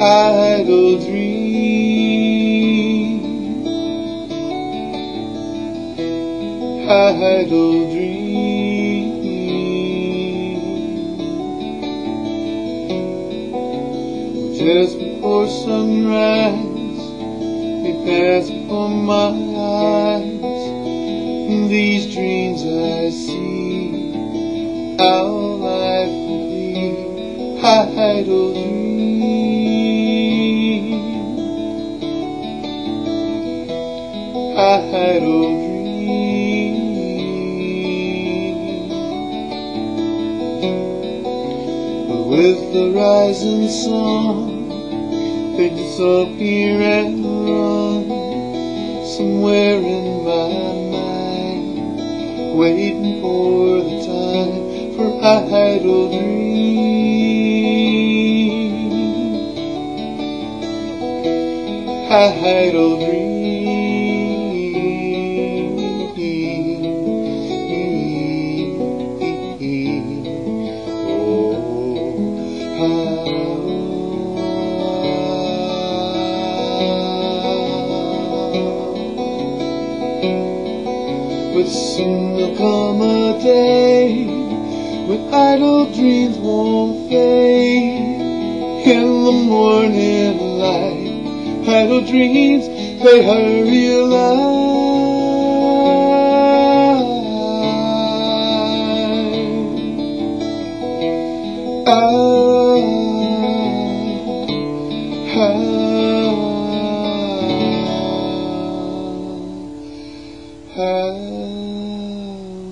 idle dream, idle dream. Just before sunrise, they pass before my eyes. In these dreams I see how life will be, idle dream. idle. With the rising sun, they disappear and run somewhere in my mind, waiting for the time for idle dream. Idle dream. But soon there'll come a day when idle dreams won't fade. In the morning light, idle dreams they are realized. Mm-hmm.